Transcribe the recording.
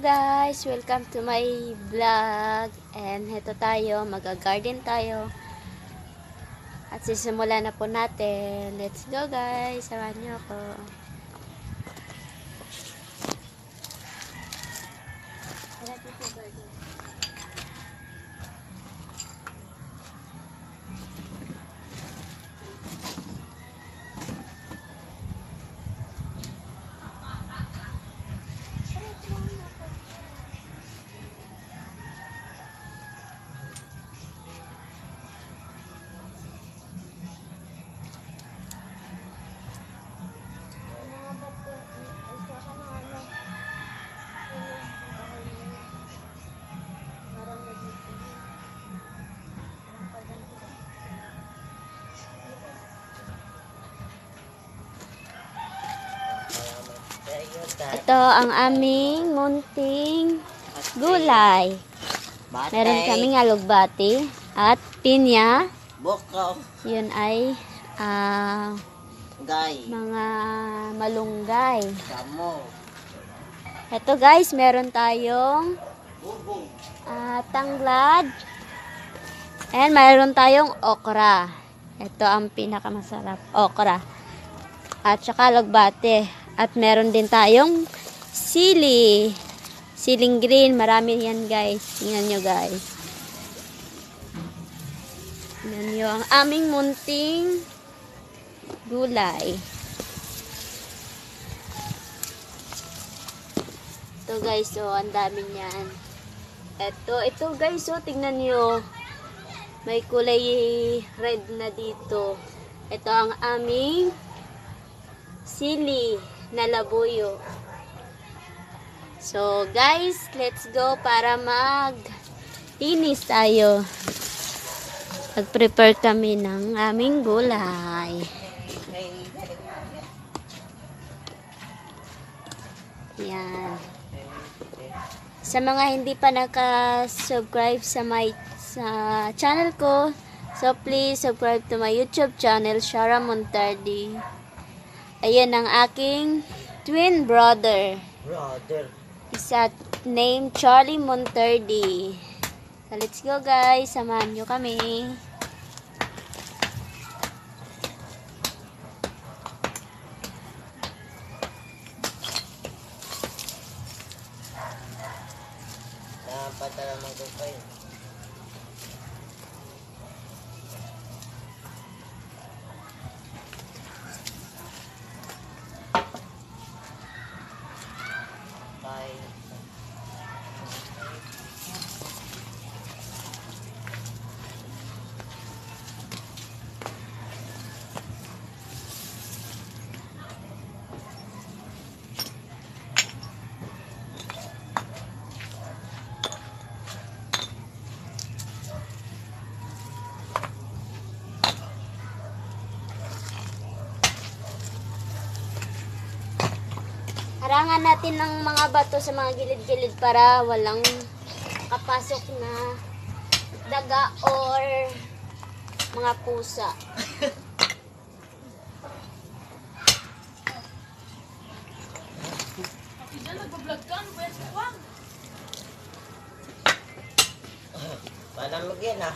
guys! Welcome to my vlog. And heto tayo, mag-garden tayo. At sisimulan na po natin. Let's go guys! Samahan niyo ako. Ito ang aming munting gulay. Meron kaming alugbati at pinya. Boko, Yun ay gay, mga malunggay. Ito guys, meron tayong ah, tanglad. And meron tayong okra. Ito ang pinakamasarap, okra. At saka lagbate. At meron din tayong sili. Siling green, marami yan guys. Tingnan nyo guys. Tingnan nyo ang aming munting gulay. Ito guys, oh, ang dami niyan. Ito, ito guys, oh, tingnan nyo. May kulay red na dito. Ito ang aming sili na labuyo. So, guys, let's go para mag tinis tayo. Mag-prepare kami ng aming gulay. Yan. Sa mga hindi pa naka-subscribe sa my sa channel ko, so please subscribe to my YouTube channel, Shara Montardi. Ayan ang aking twin brother. brother, Isa name Charlie Montardi. So let's go guys, samahan nyo kami. dapat na naman ko kayo. Tayo. Harangan natin ng mga bato sa mga gilid-gilid para walang kapasok na daga or mga pusa. Paano mag yan ah?